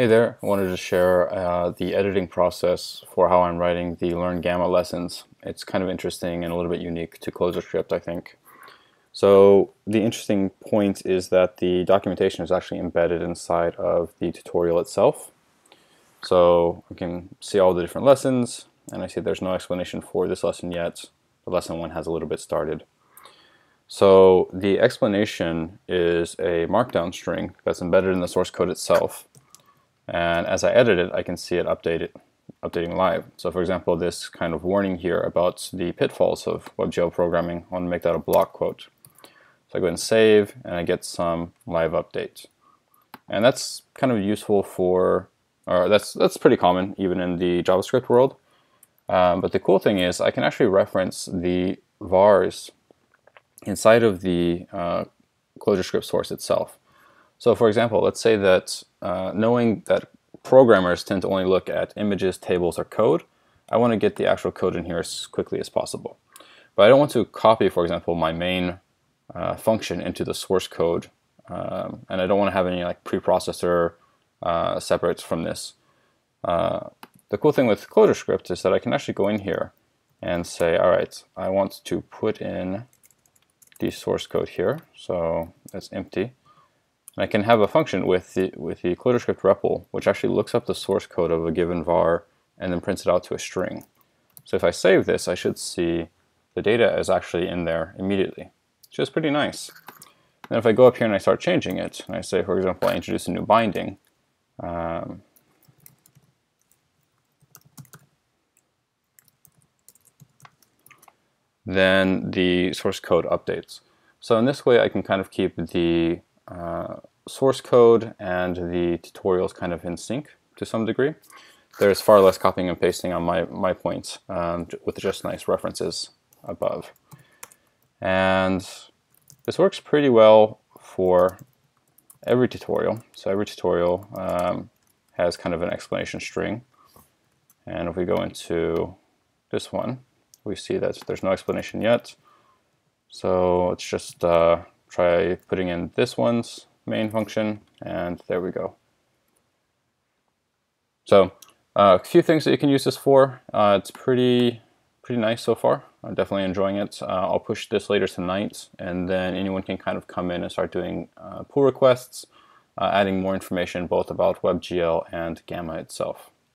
Hey there, I wanted to share uh, the editing process for how I'm writing the Learn Gamma lessons. It's kind of interesting and a little bit unique to ClojureScript, I think. So the interesting point is that the documentation is actually embedded inside of the tutorial itself. So I can see all the different lessons, and I see there's no explanation for this lesson yet. The lesson one has a little bit started. So the explanation is a markdown string that's embedded in the source code itself. And as I edit it, I can see it updated, updating live. So for example, this kind of warning here about the pitfalls of WebGL programming, I want to make that a block quote. So I go and save, and I get some live update. And that's kind of useful for, or that's, that's pretty common even in the JavaScript world. Um, but the cool thing is I can actually reference the vars inside of the uh, ClojureScript source itself. So for example, let's say that uh, knowing that programmers tend to only look at images, tables, or code, I want to get the actual code in here as quickly as possible. But I don't want to copy, for example, my main uh, function into the source code, um, and I don't want to have any like preprocessor uh, separates from this. Uh, the cool thing with ClojureScript is that I can actually go in here and say, all right, I want to put in the source code here, so it's empty. And I can have a function with the, with the ClojureScript REPL, which actually looks up the source code of a given var and then prints it out to a string. So if I save this, I should see the data is actually in there immediately, which is pretty nice. And if I go up here and I start changing it, and I say, for example, I introduce a new binding, um, then the source code updates. So in this way, I can kind of keep the uh, source code and the tutorials kind of in sync to some degree. There's far less copying and pasting on my, my points um, with just nice references above. And this works pretty well for every tutorial. So every tutorial um, has kind of an explanation string. And if we go into this one, we see that there's no explanation yet. So let's just uh, try putting in this one's main function, and there we go. So uh, a few things that you can use this for. Uh, it's pretty pretty nice so far. I'm definitely enjoying it. Uh, I'll push this later tonight, and then anyone can kind of come in and start doing uh, pull requests, uh, adding more information both about WebGL and Gamma itself.